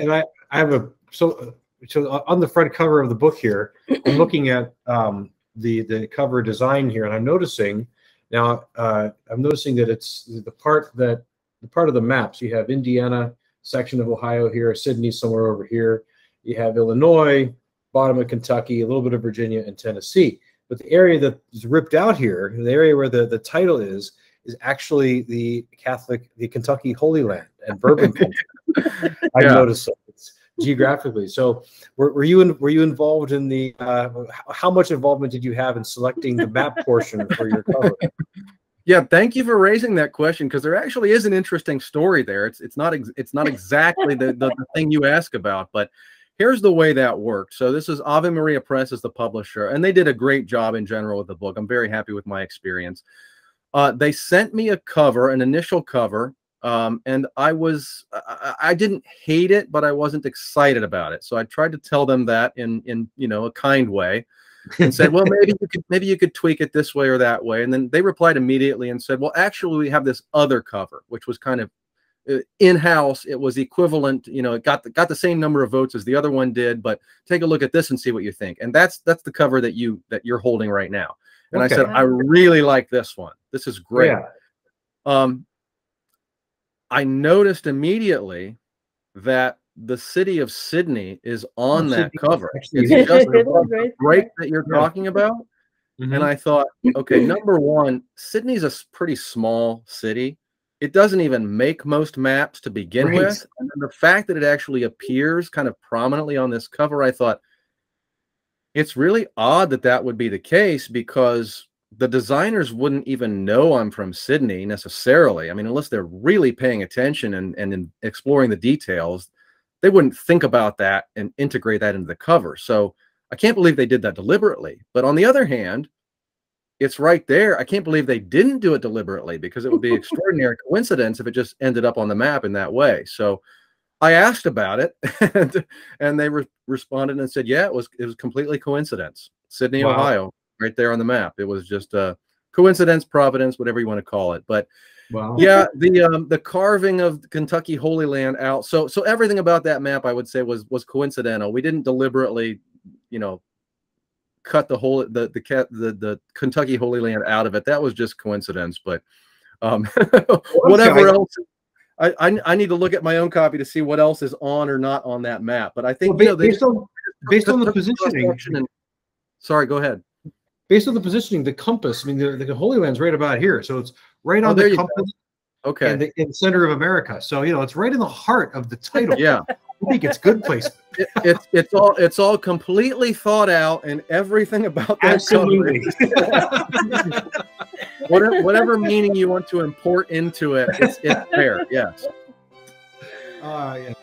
and I, I have a so so on the front cover of the book here, I'm looking at um, the the cover design here, and I'm noticing now uh, I'm noticing that it's the part that the part of the maps you have Indiana section of Ohio here, Sidney somewhere over here, you have Illinois, bottom of Kentucky, a little bit of Virginia and Tennessee. But the area that is ripped out here, the area where the, the title is, is actually the Catholic, the Kentucky Holy Land and Bourbon country. I yeah. noticed so it's geographically. So, were, were you in, were you involved in the? Uh, how much involvement did you have in selecting the map portion for your cover? Yeah, thank you for raising that question because there actually is an interesting story there. It's it's not ex- it's not exactly the, the, the thing you ask about, but here's the way that worked. So this is Ave Maria Press as the publisher, and they did a great job in general with the book. I'm very happy with my experience. Uh, they sent me a cover, an initial cover, um, and I was I, I, didn't hate it, but I wasn't excited about it. So I tried to tell them that in in you know a kind way, and said, well, maybe you could maybe you could tweak it this way or that way. And then they replied immediately and said, well, actually, we have this other cover, which was kind of uh, in-house. It was equivalent, you know, it got the, got the same number of votes as the other one did. But take a look at this and see what you think. And that's that's the cover that you that you're holding right now. And okay. I said, I really like this one. This is great. Yeah. Um, I noticed immediately that the city of Sidney is on oh, that Sidney. cover. It's just right that you're yeah. talking about. Mm-hmm. And I thought, okay, number one, Sidney's a pretty small city. It doesn't even make most maps to begin right. with. And the fact that it actually appears kind of prominently on this cover, I thought it's really odd that that would be the case because the designers wouldn't even know I'm from Sidney necessarily. I mean, unless they're really paying attention and, and exploring the details, they wouldn't think about that and integrate that into the cover. So I can't believe they did that deliberately. But on the other hand, it's right there. I can't believe they didn't do it deliberately because it would be extraordinary coincidence if it just ended up on the map in that way. So I asked about it, and, and they re responded and said, "Yeah, it was it was completely coincidence. Sidney, wow. Ohio, right there on the map. It was just a coincidence, providence, whatever you want to call it." But wow. yeah, the um, the carving of Kentucky Holy Land out. So so everything about that map, I would say, was was coincidental. We didn't deliberately, you know, cut the whole the the cat the the Kentucky Holy Land out of it. That was just coincidence. But um, whatever else. I, I, I need to look at my own copy to see what else is on or not on that map. But I think well, based, you know, based on based on the positioning. And, sorry, go ahead based on the positioning, the compass. I mean, the, the Holy Land's right about here, so it's right oh, on the compass. Okay. In the, in the, center of America, so you know it's right in the heart of the title. Yeah. I think it's good place. It, it's it's all it's all completely thought out, and everything about that. Absolutely. whatever, whatever meaning you want to import into it, it's, it's there. Yes. Uh.